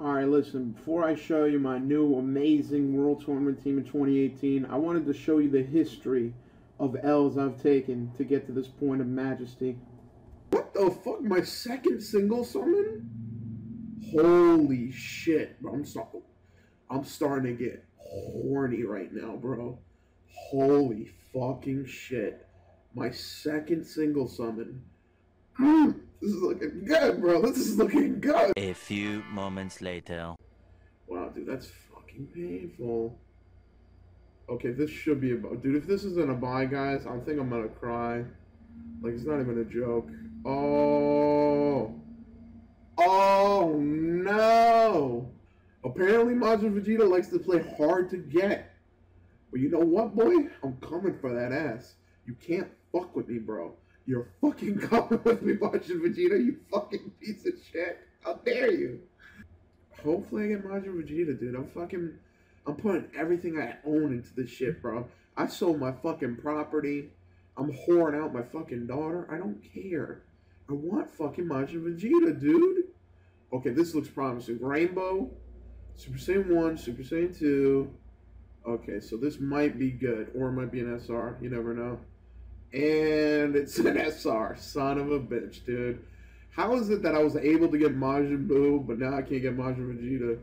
Alright, listen, before I show you my new amazing World Tournament team in 2018, I wanted to show you the history of L's I've taken to get to this point of majesty. What the fuck? My second single summon? Holy shit, bro. I'm sorry. I'm starting to get horny right now, bro. Holy fucking shit. My second single summon. This is looking good, bro. This is looking good. A few moments later. Wow, dude, that's fucking painful. Okay, this should be a dude. If this isn't a buy, guys, I think I'm gonna cry. Like it's not even a joke. Oh, oh no! Apparently, Majin Vegeta likes to play hard to get. But you know what, boy? I'm coming for that ass. You can't fuck with me, bro. You're fucking coming with me, Majin Vegeta. You fucking piece of shit. How dare you? Hopefully, I get Majin Vegeta, dude. I'm fucking. I'm putting everything I own into this shit, bro. I sold my fucking property. I'm whoring out my fucking daughter. I don't care. I want fucking Majin Vegeta, dude. Okay, this looks promising. Rainbow, Super Saiyan 1, Super Saiyan 2. Okay, so this might be good. Or it might be an SR. You never know. And it's an SR. Son of a bitch, dude. How is it that I was able to get Majin Buu, but now I can't get Majin Vegeta?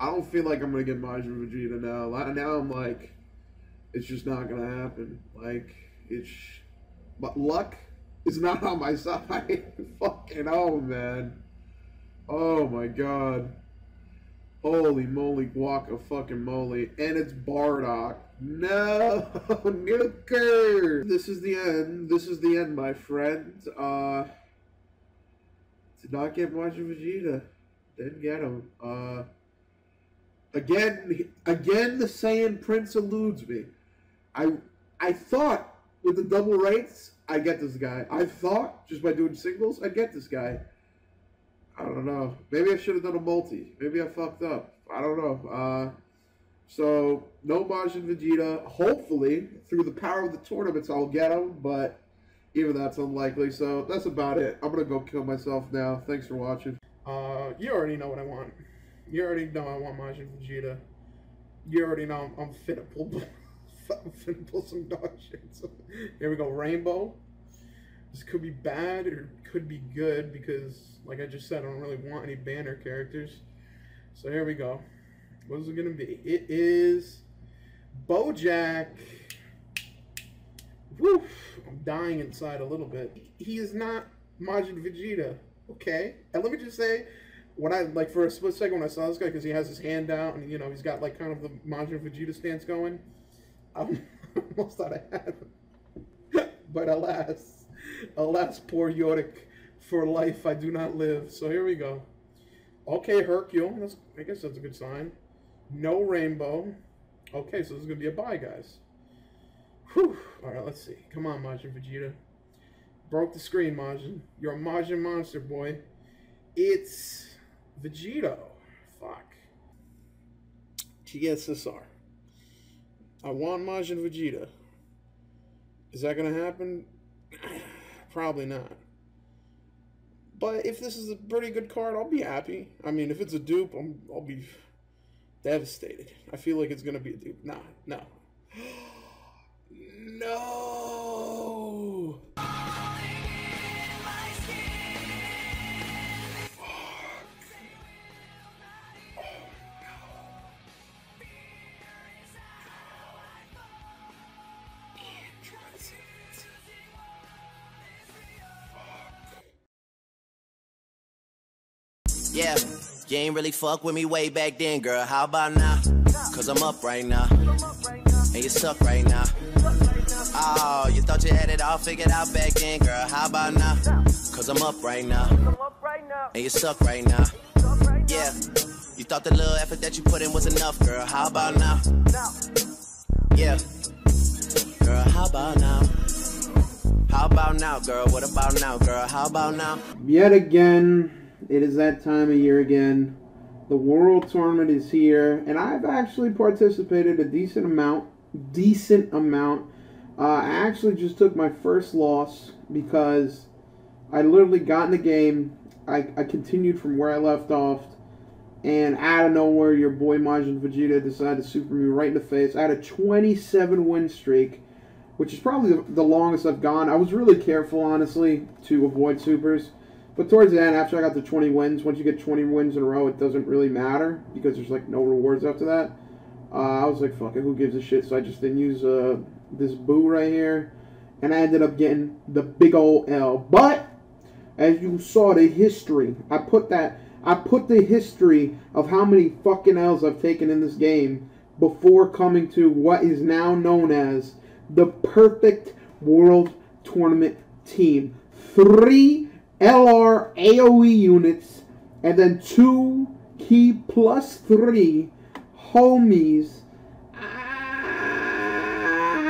I don't feel like I'm gonna get Majin Vegeta now. Now I'm like, it's just not gonna happen. Like, it's, but luck is not on my side. Fucking oh man. Oh my god. Holy moly, guaca fucking moly. And it's Bardock. No, Nuker! This is the end. This is the end, my friend. Uh, did not get Majin Vegeta. Didn't get him. Uh, Again, again, the Saiyan Prince eludes me. I, I thought with the double rates, I get this guy. I thought just by doing singles, I get this guy. I don't know. Maybe I should have done a multi. Maybe I fucked up. I don't know. Uh, so no Majin Vegeta. Hopefully, through the power of the tournaments, I'll get him. But even that's unlikely. So that's about it. I'm gonna go kill myself now. Thanks for watching. Uh, you already know what I want. You already know I want Majin Vegeta. You already know I'm, I'm finna pull, I'm finna pull some dog shit. So, here we go, Rainbow. This could be bad or could be good because, like I just said, I don't really want any banner characters. So here we go. What is it gonna be? It is Bojack. Woof! I'm dying inside a little bit. He is not Majin Vegeta. Okay, and let me just say, when I like for a split second when I saw this guy because he has his hand out and you know he's got like kind of the Majin Vegeta stance going, I almost thought I had him. but alas, alas, poor Yorick, for life I do not live. So here we go. Okay, Hercule. That's, I guess that's a good sign. No rainbow. Okay, so this is gonna be a buy, guys. Whew. All right, let's see. Come on, Majin Vegeta. Broke the screen, Majin. You're a Majin monster, boy. It's Vegito. Fuck. TSSR. I want Majin Vegeta. Is that going to happen? Probably not. But if this is a pretty good card, I'll be happy. I mean, if it's a dupe, I'm, I'll be devastated. I feel like it's going to be a dupe. Nah, no. no! Yeah, you ain't really fuck with me way back then, girl. How about now? Cause I'm up right now. And you suck right now. Oh, you thought you had it all figured out back then, girl. How about now? Cause I'm up right now. And you suck right now. Yeah, you thought the little effort that you put in was enough, girl. How about now? Yeah, girl, how about now? How about now, girl? What about now, girl? How about now? Yet again, it is that time of year again. The World Tournament is here, and I've actually participated a decent amount. Decent amount. Uh, I actually just took my first loss because I literally got in the game. I, I continued from where I left off. and out of nowhere, your boy Majin Vegeta decided to super me right in the face. I had a 27 win streak, which is probably the, the longest I've gone. I was really careful, honestly, to avoid supers. But towards the end, after I got the 20 wins, once you get 20 wins in a row, it doesn't really matter because there's like no rewards after that. Uh, I was like, fuck it, who gives a shit? So I just didn't use uh, this boo right here. And I ended up getting the big old L. But, as you saw the history, I put that, I put the history of how many fucking L's I've taken in this game before coming to what is now known as the perfect world tournament team. Three LR AoE units, and then two Ki plus three homies.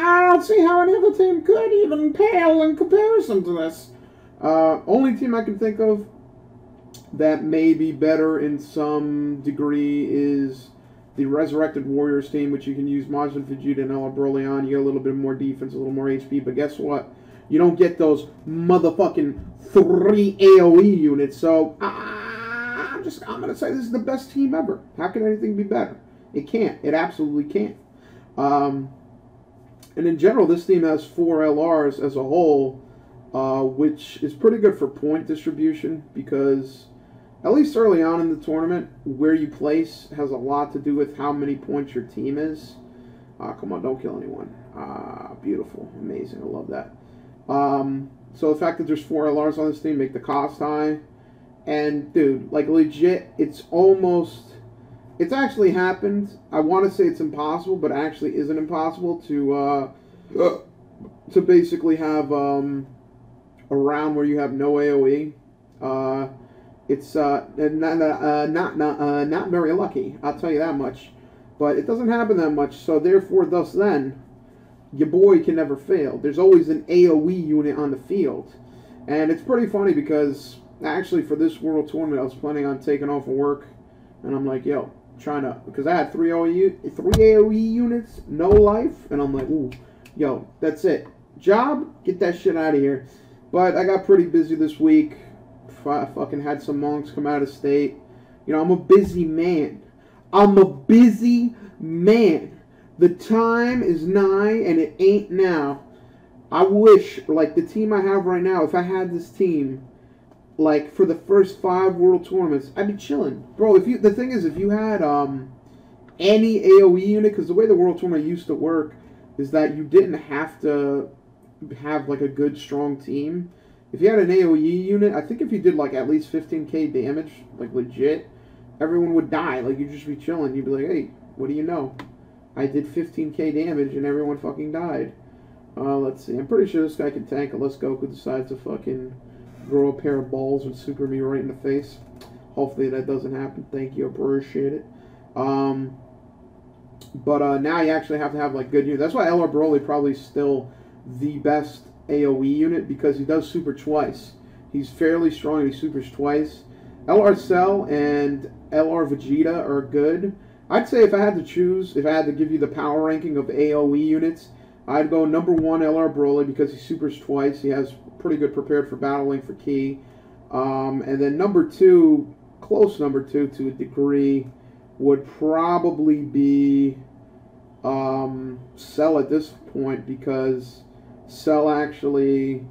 I don't see how any other team could even pale in comparison to this. Uh, only team I can think of that may be better in some degree is the Resurrected Warriors team, which you can use Majin Vegeta and LR Broly on. You get a little bit more defense, a little more HP, but guess what? You don't get those motherfucking three AoE units. So I'm just I'm gonna say this is the best team ever. How can anything be better? It can't. It absolutely can't. Um, and in general, this team has four LRs as a whole, uh, which is pretty good for point distribution because at least early on in the tournament, where you place has a lot to do with how many points your team is. Uh, come on, don't kill anyone. Ah, beautiful, amazing. I love that. Um, so the fact that there's four LRs on this team make the cost high. And dude, like legit, it's almost it's actually happened. I want to say it's impossible, but actually isn't impossible to uh, uh, to basically have um, a round where you have no AOE. Uh, it's uh, not uh, not not, uh, not very lucky. I'll tell you that much. But it doesn't happen that much, so therefore, thus then, your boy can never fail. There's always an AOE unit on the field, and it's pretty funny because actually for this World Tournament, I was planning on taking off of work, and I'm like, yo, trying to because I had three AOE three AOE units, no life, and I'm like, ooh, yo, that's it. Job, get that shit out of here. But I got pretty busy this week. I fucking had some monks come out of state. You know, I'm a busy man. I'm a busy man. The time is nigh and it ain't now. I wish, like the team I have right now, if I had this team, like for the first five world tournaments, I'd be chilling, bro. If you the thing is, if you had um any AOE unit, because the way the world tournament used to work is that you didn't have to have like a good strong team. If you had an AOE unit, I think if you did like at least 15k damage, like legit, everyone would die. Like you'd just be chilling. You'd be like, hey, what do you know? I did 15k damage and everyone fucking died. Uh, let's see. I'm pretty sure this guy can tank unless Goku decides to fucking grow a pair of balls and super me right in the face. Hopefully that doesn't happen. Thank you. Appreciate it. Um, but uh, now you actually have to have like good units. That's why LR Broly probably still the best AoE unit because he does super twice. He's fairly strong. He supers twice. LR Cell and LR Vegeta are good. I'd say if I had to choose, if I had to give you the power ranking of AoE units, I'd go number one LR Broly because he supers twice. He has pretty good prepared for battling for Ki. Um, and then number two, close number two to a degree, would probably be um, Cell at this point because Cell actually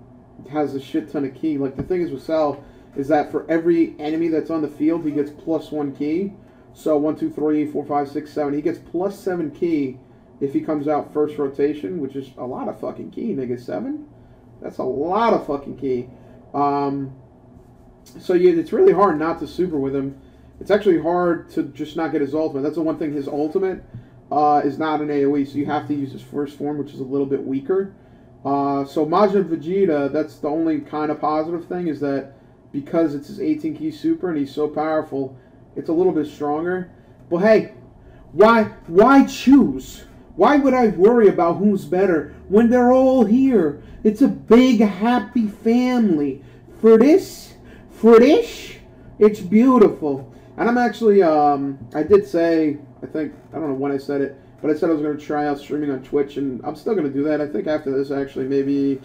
has a shit ton of Ki. Like the thing is with Cell is that for every enemy that's on the field, he gets plus one Ki. So one, two, three, four, five, six, seven. He gets plus seven Ki if he comes out first rotation, which is a lot of fucking Ki. Nigga, seven. That's a lot of fucking Ki. Um, so yeah, it's really hard not to super with him. It's actually hard to just not get his ultimate. That's the one thing. His ultimate uh, is not an AOE, so you have to use his first form, which is a little bit weaker. Uh, so Majin Vegeta, that's the only kind of positive thing is that because it's his 18 Ki super and he's so powerful, it's a little bit stronger. But hey, why why choose? Why would I worry about who's better when they're all here? It's a big happy family. For this, for this, it's beautiful. And I'm actually, um, I did say, I think, I don't know when I said it, but I said I was going to try out streaming on Twitch, and I'm still going to do that. I think after this, actually, maybe,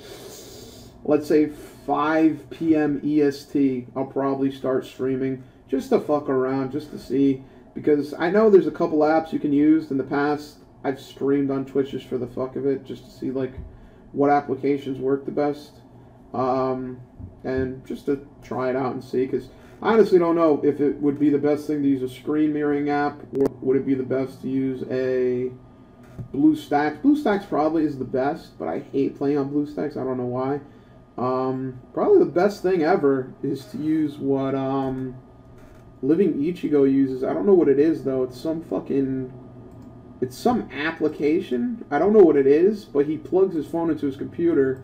let's say 5 p.m. EST, I'll probably start streaming. Just to fuck around, just to see. Because I know there's a couple apps you can use. In the past, I've streamed on Twitch just for the fuck of it, just to see like what applications work the best, um, and just to try it out and see. Because I honestly don't know if it would be the best thing to use a screen mirroring app, or would it be the best to use a BlueStacks. BlueStacks probably is the best, but I hate playing on BlueStacks. I don't know why. Um, probably the best thing ever is to use what um, Living Ichigo uses. I don't know what it is though. It's some fucking. It's some application. I don't know what it is, but he plugs his phone into his computer,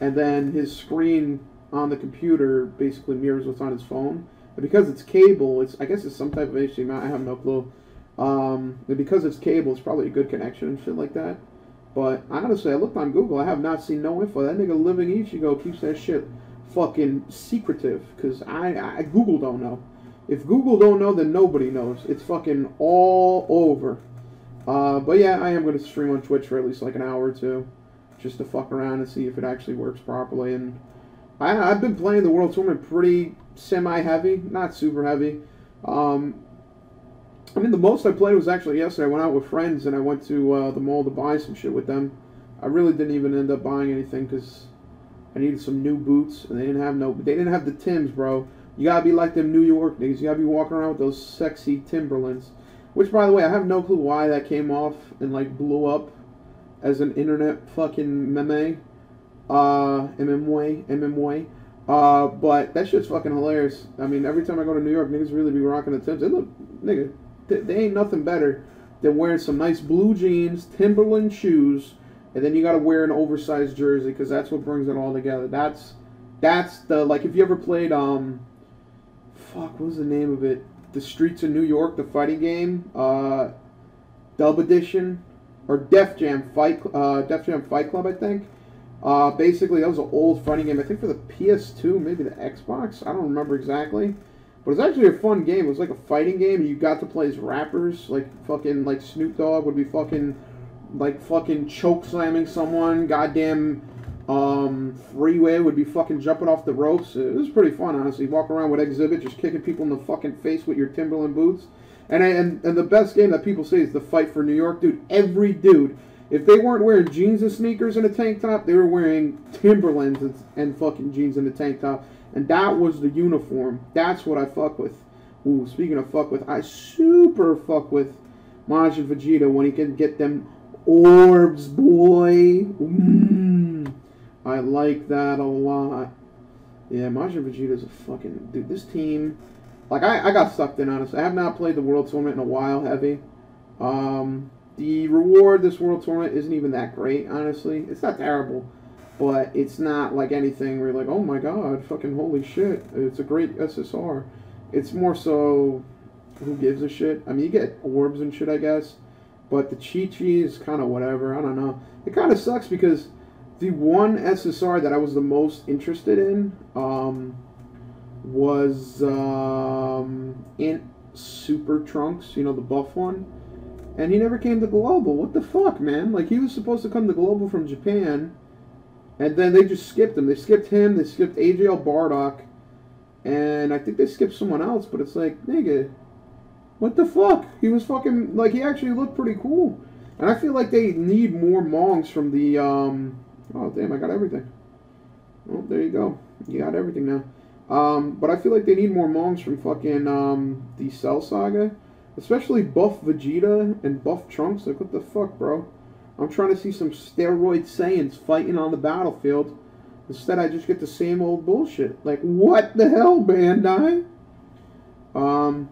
and then his screen on the computer basically mirrors what's on his phone. And because it's cable, it's I guess it's some type of HDMI. I have no clue. Um, and because it's cable, it's probably a good connection and shit like that. But honestly, I looked on Google. I have not seen no info. That nigga Living Ichigo keeps that shit fucking secretive. Because I, I, Google don't know. If Google don't know, then nobody knows. It's fucking all over. Uh, but yeah, I am going to stream on Twitch for at least like an hour or two. Just to fuck around and see if it actually works properly. And I, I've been playing the World Tournament pretty semi-heavy. Not super heavy. Um, I mean, the most I played was actually yesterday. I went out with friends and I went to uh, the mall to buy some shit with them. I really didn't even end up buying anything because I needed some new boots and they didn't have no. They didn't have the Tims, bro. You gotta be like them New York niggas. You gotta be walking around with those sexy Timberlands. Which, by the way, I have no clue why that came off and like blew up as an internet fucking meme. Uh, MMWay, MMWay. Uh, but that shit's fucking hilarious. I mean, every time I go to New York, niggas really be rocking the Tims. They look, nigga, they ain't nothing better than wearing some nice blue jeans, Timberland shoes, and then you got to wear an oversized jersey because that's what brings it all together. That's that's the like if you ever played um, fuck, what was the name of it? The Streets of New York, the fighting game, uh, Dub Edition or Def Jam Fight, uh, Def Jam Fight Club, I think. Uh, basically, that was an old fighting game. I think for the PS2, maybe the Xbox. I don't remember exactly. But it's actually a fun game. It was like a fighting game, and you got to play as rappers. Like fucking like Snoop Dogg would be fucking like fucking choke slamming someone. Goddamn um, Freeway would be fucking jumping off the ropes. It was pretty fun, honestly. Walk around with Xzibit, just kicking people in the fucking face with your Timberland boots. And and and the best game that people say is the fight for New York, dude. Every dude, if they weren't wearing jeans and sneakers and a tank top, they were wearing Timberlands and, and fucking jeans and a tank top. And that was the uniform. That's what I fuck with. Ooh, speaking of fuck with, I super fuck with Majin Vegeta when he can get them orbs, boy. Mm, I like that a lot. Yeah, Majin Vegeta's a fucking dude. This team, like I, I got sucked in honestly. I have not played the World Tournament in a while, heavy. Um, the reward this World Tournament isn't even that great, honestly. It's not terrible but it's not like anything where you're like, oh my god, fucking holy shit, it's a great SSR. It's more so, who gives a shit? I mean, you get orbs and shit, I guess, but the Chi Chi is kind of whatever. I don't know. It kind of sucks because the one SSR that I was the most interested in um, was um, in Super Trunks, you know, the buff one. And he never came to Global. What the fuck, man? Like, he was supposed to come to Global from Japan and then they just skipped him. They skipped him. They skipped AJL Bardock. And I think they skipped someone else. But it's like, nigga, what the fuck? He was fucking, like, he actually looked pretty cool. And I feel like they need more Mongs from the, um, oh, damn, I got everything. Oh, there you go. You got everything now. Um, but I feel like they need more Mongs from fucking, um, the Cell Saga. Especially Buff Vegeta and Buff Trunks. Like, what the fuck, bro? I'm trying to see some steroid Saiyans fighting on the battlefield. Instead, I just get the same old bullshit. Like, what the hell, Bandai? Um,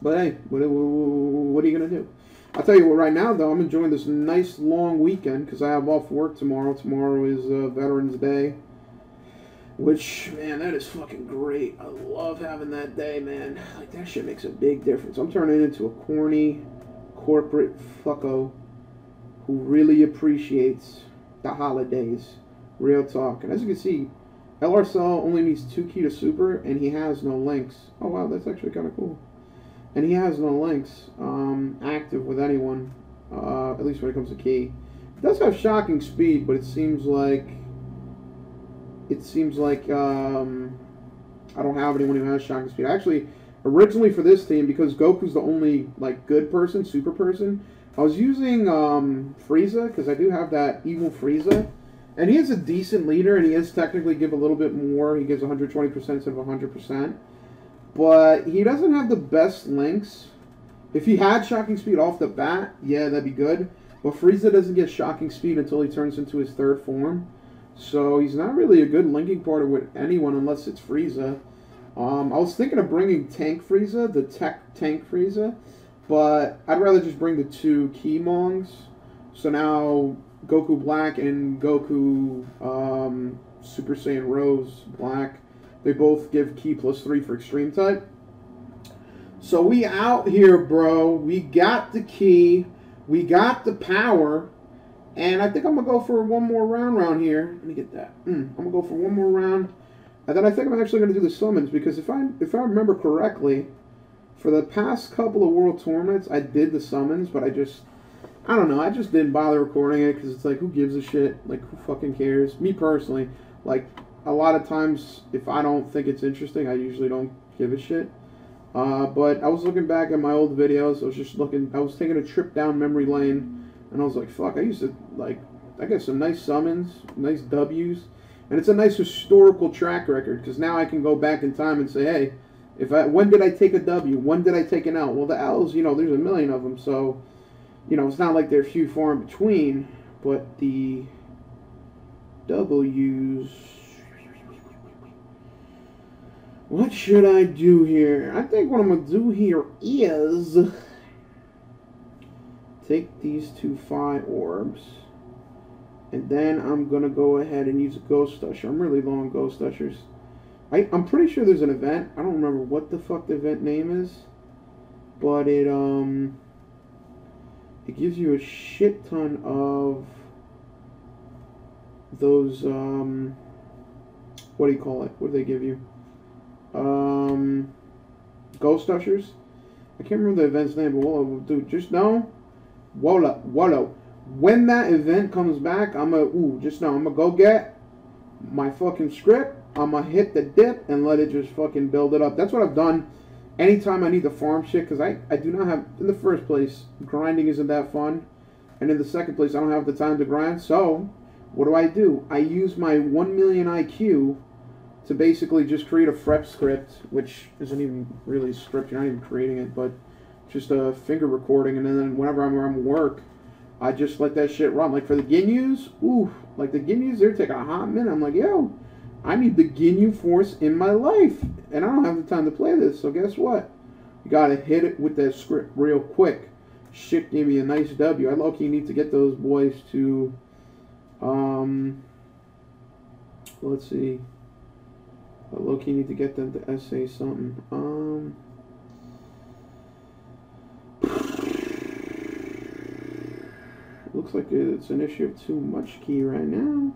but hey, what, what are you going to do? I'll tell you what, right now, though, I'm enjoying this nice long weekend because I have off work tomorrow. Tomorrow is uh, Veterans Day. Which, man, that is fucking great. I love having that day, man. Like, that shit makes a big difference. I'm turning into a corny corporate fucko who really appreciates the holidays. Real talk. And as you can see, LR Cell only needs two Ki to super, and he has no links. Oh wow, that's actually kind of cool. And he has no links um, active with anyone, uh, at least when it comes to Ki. It does have shocking speed, but it seems like it seems like um, I don't have anyone who has shocking speed. Actually, originally for this team, because Goku's the only like good person, super person, I was using um, Frieza because I do have that evil Frieza, and he is a decent leader, and he is technically give a little bit more. He gives 120% instead of 100%, but he doesn't have the best links. If he had shocking speed off the bat, yeah, that'd be good. But Frieza doesn't get shocking speed until he turns into his third form. So he's not really a good linking partner with anyone unless it's Frieza. Um, I was thinking of bringing Tank Frieza, the Tech Tank Frieza, but I'd rather just bring the two Ki Mongs. So now Goku Black and Goku um, Super Saiyan Rose Black, they both give Ki plus three for Extreme type. So we out here, bro. We got the Ki. We got the power. And I think I'm going to go for one more round round here. Let me get that. Mm, I'm going to go for one more round. And then I think I'm actually going to do the summons because if I if I remember correctly, for the past couple of world tournaments, I did the summons, but I just I don't know. I just didn't bother recording it because it's like, who gives a shit? Like, who fucking cares? Me personally, like a lot of times, if I don't think it's interesting, I usually don't give a shit. Uh, but I was looking back at my old videos. I was just looking. I was taking a trip down memory lane and I was like, fuck, I used to, like, I got some nice summons, nice W's. And it's a nice historical track record because now I can go back in time and say, hey, if I when did I take a W? When did I take an L? Well, the L's, you know, there's a million of them, so you know it's not like there's few far in between. But the W's, what should I do here? I think what I'm gonna do here is take these two Phi orbs. And then I'm going to go ahead and use a Ghost Usher. I'm really on Ghost Ushers. I, I'm pretty sure there's an event. I don't remember what the fuck the event name is. But it, um... It gives you a shit ton of those, um... What do you call it? What do they give you? Um... Ghost Ushers? I can't remember the event's name, but we'll do just know Walla, Walla. When that event comes back, I'm gonna, ooh, just know, I'm gonna go get my fucking script. I'm gonna hit the dip and let it just fucking build it up. That's what I've done anytime I need to farm shit, because I, I do not have, in the first place, grinding isn't that fun. And in the second place, I don't have the time to grind. So, what do I do? I use my 1 million IQ to basically just create a FREP script, which isn't even really a script, you're not even creating it, but just a finger recording, and then whenever I'm at work, I just let that shit run. Like for the Ginyus, ooh, like the Ginyus, they're taking a hot minute. I'm like, yo, I need the Ginyu Force in my life, and I don't have the time to play this. So guess what? You gotta hit it with that script real quick. Shit gave me a nice W. I lucky need to get those boys to, um, let's see. I low-key need to get them to essay something. Um. Looks like it's an issue of too much Ki right now.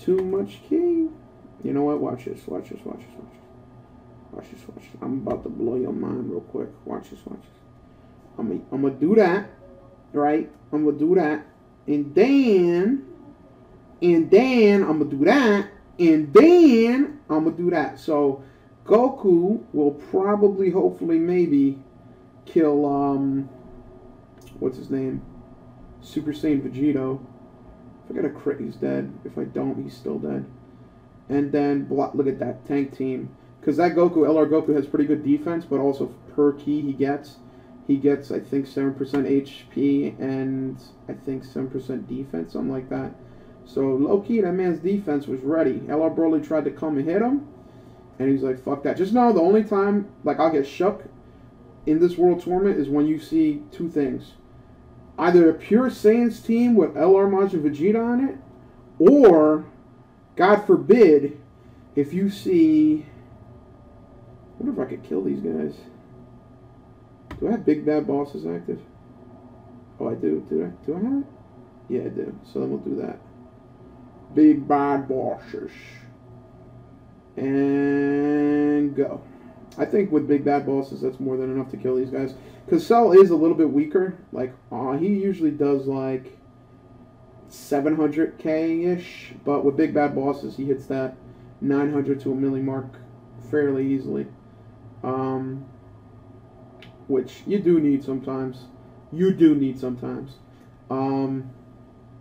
Too much Ki. You know what? Watch this. Watch this. Watch this. Watch this. Watch this. Watch this. I'm about to blow your mind real quick. Watch this. Watch this. I'm gonna, I'm gonna do that. Right? I'm gonna do that. And then, and then I'm gonna do that. And then I'm gonna do that. So Goku will probably, hopefully, maybe kill um what's his name? Super Saiyan Vegito. If I get a crit, he's dead. If I don't, he's still dead. And then, look at that tank team. Because that Goku, LR Goku, has pretty good defense, but also per Ki he gets, he gets, I think, 7% HP and I think 7% defense, something like that. So, low-key, that man's defense was ready. LR Broly tried to come and hit him, and he's like, fuck that. Just know the only time, like, I'll get shook in this World Tournament is when you see two things either a pure Saiyans team with LR Majin Vegeta on it, or, God forbid, if you see. I wonder if I could kill these guys. Do I have Big Bad Bosses active? Oh, I do. Do I? Do I have it? Yeah, I do. So then we'll do that. Big Bad Bosses. And go. I think with Big Bad Bosses, that's more than enough to kill these guys. Because Cell is a little bit weaker. Like, uh, he usually does like 700k ish, but with Big Bad Bosses, he hits that 900 to a milli mark fairly easily. Um, which you do need sometimes. You do need sometimes. Um,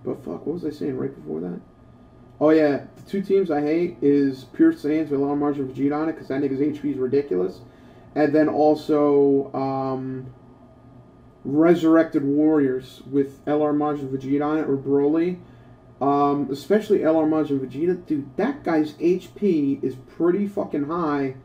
but fuck, what was I saying right before that? Oh yeah, the two teams I hate is Pure Saiyans with LR Majin Vegeta on it because that nigga's HP is ridiculous, and then also um, Resurrected Warriors with LR Majin Vegeta on it or Broly. Um, especially LR Majin Vegeta, dude, that guy's HP is pretty fucking high.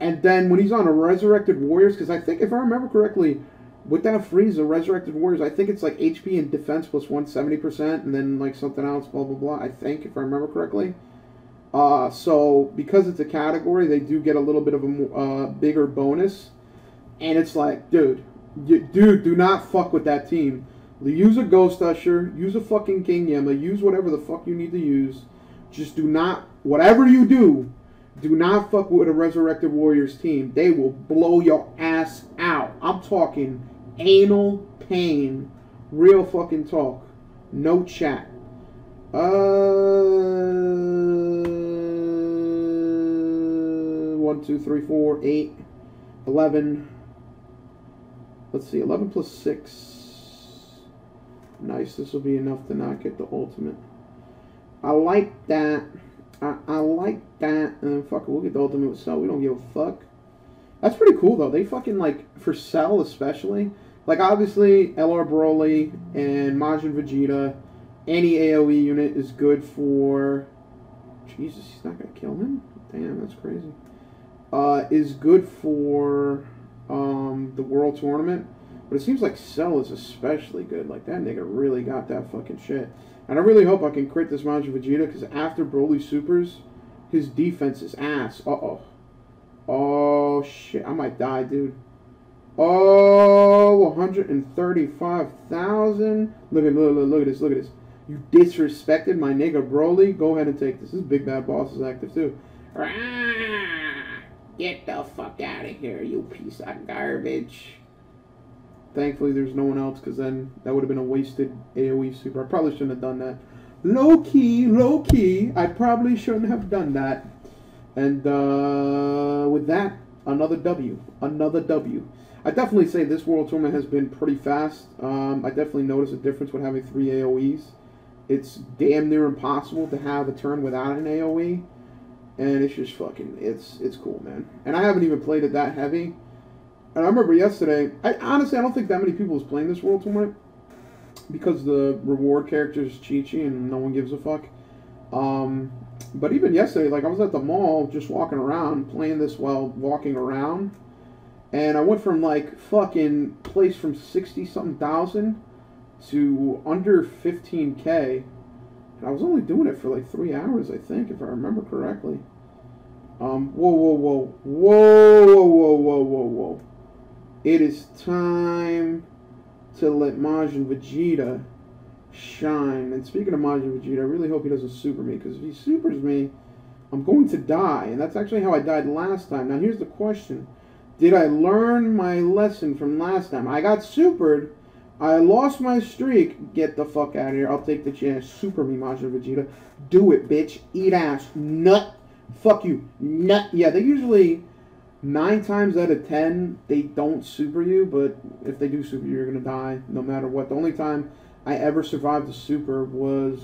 And then when he's on a Resurrected Warriors, because I think if I remember correctly, with that freeze the Resurrected Warriors, I think it's like HP and defense plus 170%, and then like something else, blah blah blah. I think if I remember correctly. Uh, so because it's a category, they do get a little bit of a uh, bigger bonus, and it's like, dude, you, dude, do not fuck with that team. Use a Ghost Usher, use a fucking King Yama, use whatever the fuck you need to use. Just do not, whatever you do, do not fuck with a Resurrected Warriors team. They will blow your ass out. I'm talking anal pain, real fucking talk, no chat. Uh, one, two, three, four, eight, eleven. Let's see, eleven plus six. Nice. This will be enough to not get the ultimate. I like that. I, I like that. And fuck it, we'll get the ultimate with Cell. We don't give a fuck. That's pretty cool though. They fucking like for Cell especially. Like obviously LR Broly and Majin Vegeta. Any AOE unit is good for. Jesus, he's not gonna kill him. Damn, that's crazy. Uh, is good for um, the World Tournament. But it seems like Cell is especially good. Like, that nigga really got that fucking shit. And I really hope I can crit this Majin Vegeta, because after Broly supers, his defense is ass. Uh-oh. Oh, shit. I might die, dude. Oh, 135,000. Look at, look, look, look at this, look at this. You disrespected my nigga Broly. Go ahead and take this. This Big Bad Boss is active, too. Get the fuck out of here, you piece of garbage. Thankfully, there's no one else, because then that would have been a wasted AoE super. I probably shouldn't have done that. Low key, low key, I probably shouldn't have done that. And uh, with that, another W. Another W. I definitely say this World Tournament has been pretty fast. Um, I definitely notice a difference with having three AoEs. It's damn near impossible to have a turn without an AoE. And it's just fucking, it's it's cool, man. And I haven't even played it that heavy. And I remember yesterday, I honestly I don't think that many people was playing this World Tournament because the reward character is Chi-Chi and no one gives a fuck. Um, but even yesterday, like I was at the mall just walking around playing this while walking around, and I went from like fucking place from sixty something thousand to under fifteen k. And I was only doing it for like three hours, I think, if I remember correctly. Um, whoa, whoa, whoa, whoa, whoa, whoa, whoa, whoa, whoa. It is time to let Majin Vegeta shine. And speaking of Majin Vegeta, I really hope he doesn't super me, because if he supers me, I'm going to die. And that's actually how I died last time. Now, here's the question. Did I learn my lesson from last time? I got supered. I lost my streak. Get the fuck out of here. I'll take the chance. Super me, Majin Vegeta. Do it, bitch. Eat ass. Nut. Fuck you. Nut. Yeah, they usually nine times out of ten they don't super you, but if they do super you, you're gonna die no matter what. The only time I ever survived a super was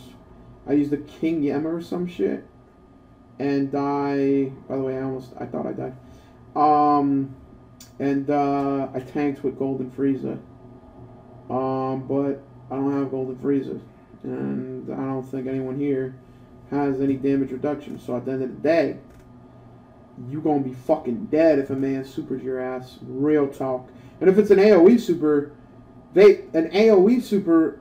I used the King Yama or some shit, and I. By the way, I almost I thought I died. Um, and uh, I tanked with Golden Frieza. Um, but I don't have Golden Frieza, and I don't think anyone here has any damage reduction. So at the end of the day, you gonna be fucking dead if a man supers your ass. Real talk. And if it's an AOE super, they an AOE super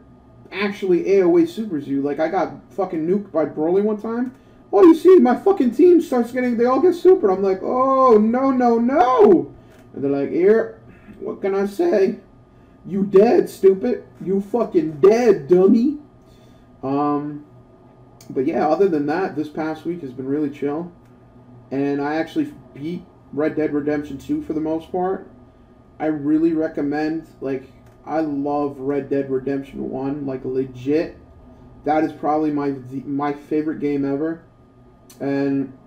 actually AOE supers you. Like I got fucking nuked by Broly one time. Oh, you see, my fucking team starts getting. They all get super. I'm like, oh no no no. And they're like, here, what can I say? You dead, stupid. You fucking dead, dummy. Um, but yeah, other than that, this past week has been really chill and I actually beat Red Dead Redemption 2 for the most part. I really recommend, like, I love Red Dead Redemption 1, like, legit. That is probably my my favorite game ever. And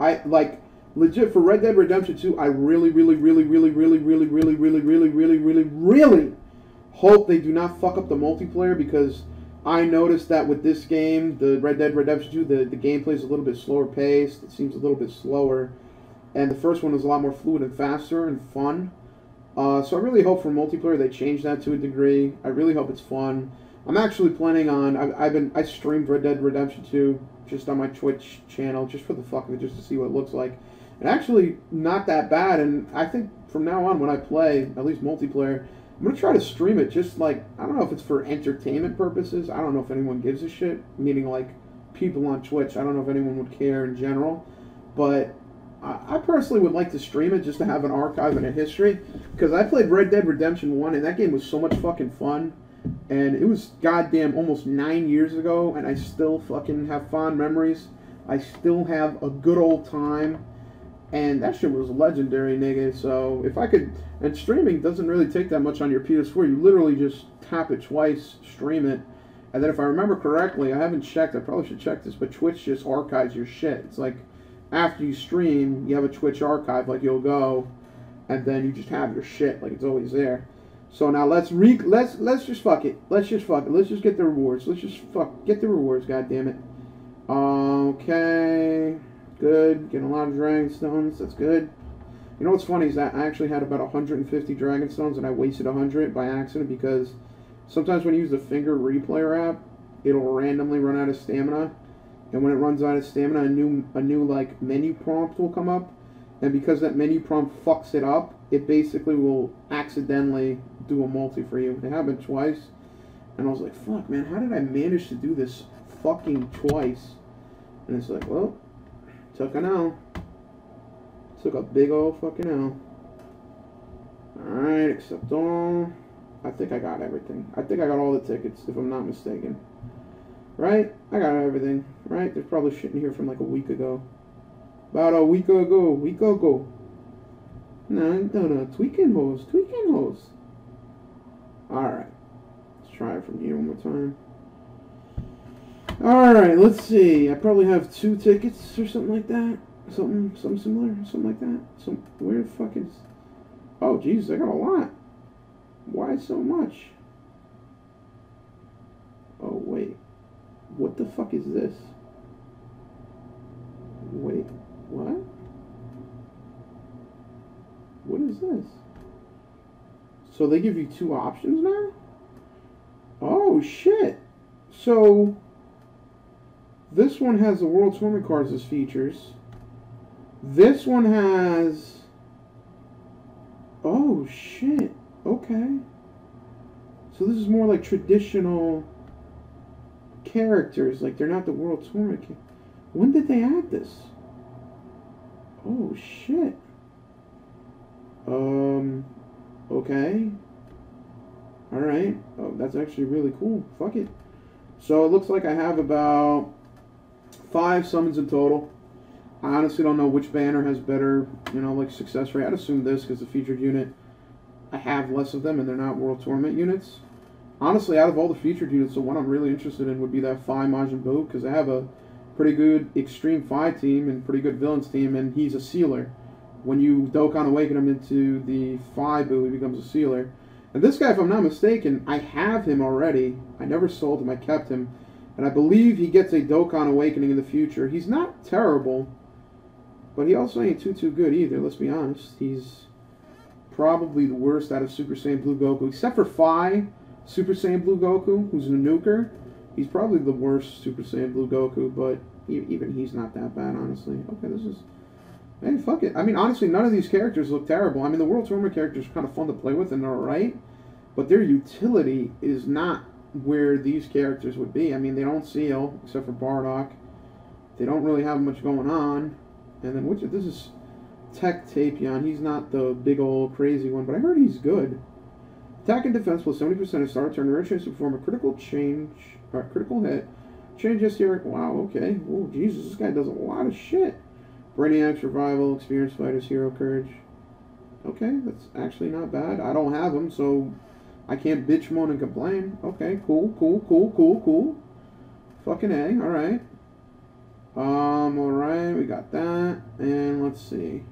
I, like, legit for Red Dead Redemption 2, I really, really, really, really, really, really, really, really, really, really, really, really hope they do not fuck up the multiplayer because I noticed that with this game, the Red Dead Redemption 2, the, the gameplay is a little bit slower paced. It seems a little bit slower. And the first one was a lot more fluid and faster and fun. Uh, so I really hope for multiplayer they change that to a degree. I really hope it's fun. I'm actually planning on. I've, I've been I streamed Red Dead Redemption 2 just on my Twitch channel just for the fuck of it, just to see what it looks like. And actually, not that bad. And I think from now on, when I play at least multiplayer, I'm gonna try to stream it. Just like I don't know if it's for entertainment purposes. I don't know if anyone gives a shit. Meaning like people on Twitch. I don't know if anyone would care in general, but I personally would like to stream it just to have an archive and a history because I played Red Dead Redemption 1 and that game was so much fucking fun and it was goddamn almost nine years ago and I still fucking have fond memories. I still have a good old time and that shit was legendary, nigga. So if I could, and streaming doesn't really take that much on your PS4. You literally just tap it twice, stream it, and then if I remember correctly, I haven't checked. I probably should check this, but Twitch just archives your shit. It's like after you stream, you have a Twitch archive, like you'll go, and then you just have your shit, like it's always there. So now let's re let's let's just fuck it. Let's just fuck it. Let's just get the rewards. Let's just fuck get the rewards. God damn it. Okay, good. Getting a lot of dragon stones. That's good. You know what's funny is that I actually had about 150 dragon stones and I wasted 100 by accident because sometimes when you use the finger replayer app, it'll randomly run out of stamina and when it runs out of stamina, a new a new like menu prompt will come up, and because that menu prompt fucks it up, it basically will accidentally do a multi for you. It happened twice, and I was like, "Fuck, man, how did I manage to do this fucking twice?" And it's like, well, took an L. Took a big old fucking L. Alright, except all. I think I got everything. I think I got all the tickets, if I'm not mistaken. Right? I got everything. Right? There's probably shit in here from like a week ago. About a week ago. Week ago. No, no, no. Tweaking hoes. Tweaking hoes. Alright. Let's try it from here one more time. Alright, let's see. I probably have two tickets or something like that. Something something similar. Something like that. Some where the fuck is Oh Jesus, I got a lot. Why so much? Oh wait. What the fuck is this? Wait, what? What is this? So they give you two options now? Oh shit. So this one has the World Tournament cards as features. This one has Oh shit. Okay. So this is more like traditional characters. Like, they're not the World Tournament. When did they add this? Oh, shit. Um, okay. Alright. Oh, that's actually really cool. Fuck it. So, it looks like I have about five summons in total. I honestly don't know which banner has better, you know, like success rate. I'd assume this because the featured unit, I have less of them and they're not World Tournament units honestly, out of all the featured units, the one I'm really interested in would be that Phi Majin Buu, because I have a pretty good Extreme Phi team and pretty good Villains team, and he's a sealer. When you Dokkan Awaken him into the Phi Buu, he becomes a sealer. And this guy, if I'm not mistaken, I have him already. I never sold him, I kept him. And I believe he gets a Dokkan Awakening in the future. He's not terrible, but he also ain't too, too good either, let's be honest. He's probably the worst out of Super Saiyan Blue Goku, except for Phi. Super Saiyan Blue Goku, who's a nuker, he's probably the worst Super Saiyan Blue Goku, but even he's not that bad, honestly. Okay, this is... Hey, fuck it. I mean, honestly, none of these characters look terrible. I mean, the World Tournament characters are kind of fun to play with, and they're alright, but their utility is not where these characters would be. I mean, they don't seal, except for Bardock. They don't really have much going on. And then, which this is Tech Tapion. He's not the big old crazy one, but I heard he's good. Attack and defense plus 70% of start turn. Rare chance to perform a critical change, or critical hit. Change STR. Wow, okay. Oh, Jesus, this guy does a lot of shit. Brainiac, Survival, Experienced Fighters, Hero Courage. Okay, that's actually not bad. I don't have them, so I can't bitch, moan, and complain. Okay, cool, cool, cool, cool, cool. Fucking A, alright. Um, alright, we got that. And let's see.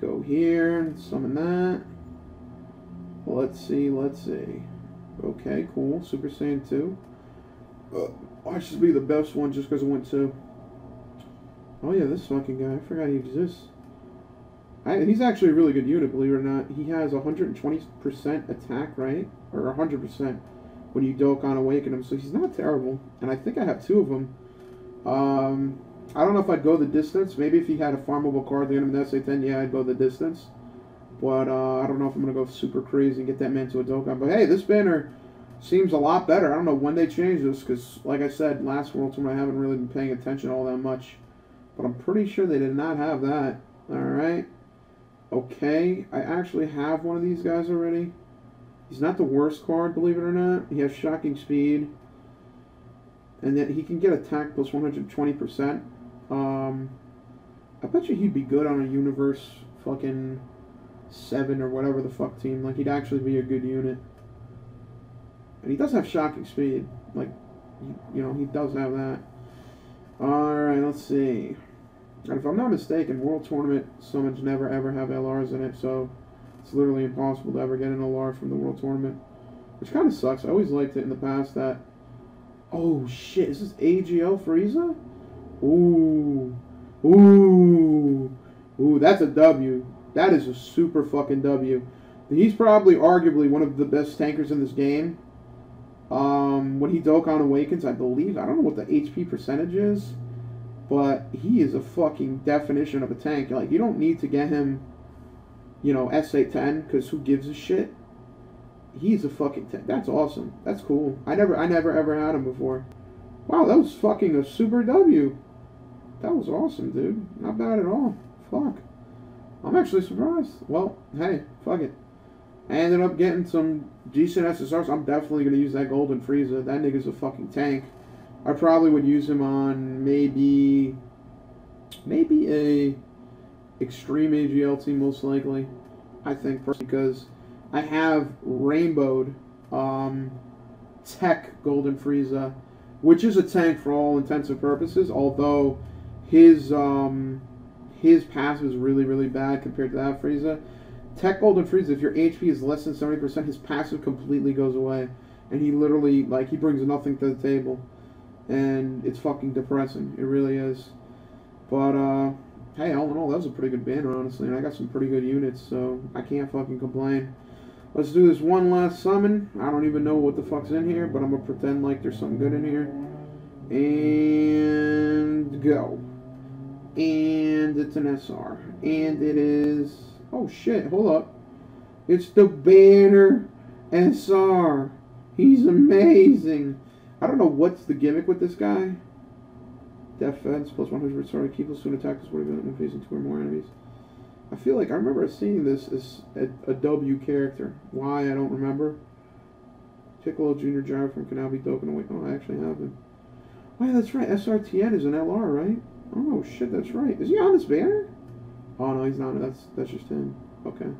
Go here and summon that. Let's see, let's see. Okay, cool. Super Saiyan 2. Uh, I should be the best one just because I went to... Oh yeah, this fucking guy. I forgot he exists. I, he's actually a really good unit, believe it or not. He has 120% attack, right? Or 100% when you Dokkan Awaken him, so he's not terrible. And I think I have two of them. Um, I don't know if I'd go the distance. Maybe if he had a farmable card the end of the SA10, yeah, I'd go the distance. But uh, I don't know if I'm going to go super crazy and get that man to a Dokkan. But hey, this banner seems a lot better. I don't know when they changed this because, like I said, last World Tour I haven't really been paying attention all that much. But I'm pretty sure they did not have that. Alright. Okay. I actually have one of these guys already. He's not the worst card, believe it or not. He has shocking speed. And then he can get attack plus 120%. Um, I bet you he'd be good on a universe fucking 7 or whatever the fuck team. Like, he'd actually be a good unit. And he does have shocking speed. Like, you know, he does have that. Alright, let's see. And if I'm not mistaken, World Tournament summons never ever have LRs in it, so it's literally impossible to ever get an LR from the World Tournament. Which kind of sucks. I always liked it in the past that... Oh, shit. Is this AGL Frieza? Ooh. Ooh. Ooh, that's a W. That is a super fucking W. He's probably arguably one of the best tankers in this game. Um, when he Dokkan Awakens, I believe, I don't know what the HP percentage is, but he is a fucking definition of a tank. Like, you don't need to get him, you know, SA10, because who gives a shit? He's a fucking tank. That's awesome. That's cool. I never, I never ever had him before. Wow, that was fucking a super W. That was awesome, dude. Not bad at all. Fuck. I'm actually surprised. Well, hey, fuck it. I ended up getting some decent SSRs. I'm definitely going to use that Golden Frieza. That nigga's a fucking tank. I probably would use him on maybe maybe a extreme AGL team most likely. I think because I have rainbowed um, Tech Golden Frieza, which is a tank for all intents and purposes. Although his um, his passive is really really bad compared to that Frieza. Tech Golden Frieza, if your HP is less than 70%, his passive completely goes away. And he literally, like, he brings nothing to the table. And it's fucking depressing. It really is. But, uh, hey, all in all, that was a pretty good banner, honestly. And I got some pretty good units, so I can't fucking complain. Let's do this one last summon. I don't even know what the fuck's in here, but I'm to pretend like there's something good in here. And go. And it's an SR. And it is... Oh shit, hold up. It's the Banner SR. He's amazing. I don't know what's the gimmick with this guy. Defense plus 100 sorry, keep will soon attack this event when facing two or more enemies. I feel like I remember seeing this as a, a W character. Why, I don't remember. Piccolo Junior Gyro from be Dokkan away. Oh, I actually have him. Oh, yeah, that's right. SRTN is an LR, right? Oh, shit, that's right. Is he on this banner? Oh no, he's not. That's that's just him. Okay.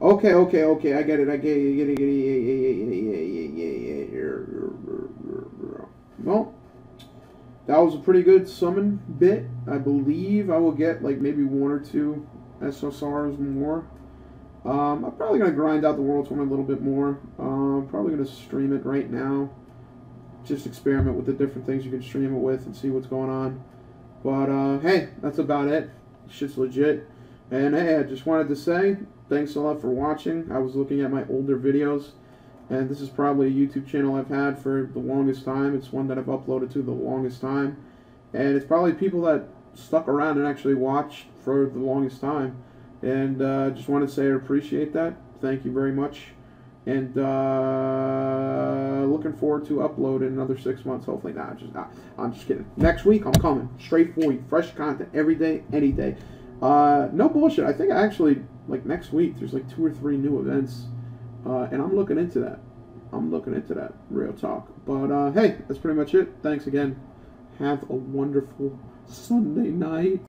Okay, okay, okay. I get it. I get it. Get it. Get it. Yeah, yeah, yeah, yeah, yeah, yeah, yeah. Well, that was a pretty good summon bit. I believe I will get like maybe one or two SSRs more. Um, I'm probably gonna grind out the World Tour a little bit more. Uh, I'm probably gonna stream it right now. Just experiment with the different things you can stream it with and see what's going on. But uh, hey, that's about it shit's legit. And hey, I just wanted to say thanks a lot for watching. I was looking at my older videos, and this is probably a YouTube channel I've had for the longest time. It's one that I've uploaded to the longest time. And it's probably people that stuck around and actually watched for the longest time. And uh, just want to say I appreciate that. Thank you very much. And uh, looking forward to uploading another six months. Hopefully, not. Just not. I'm just kidding. Next week, I'm coming straight for you. Fresh content every day, any day. Uh, no bullshit. I think I actually, like next week, there's like two or three new events, uh, and I'm looking into that. I'm looking into that. Real talk. But uh, hey, that's pretty much it. Thanks again. Have a wonderful Sunday night.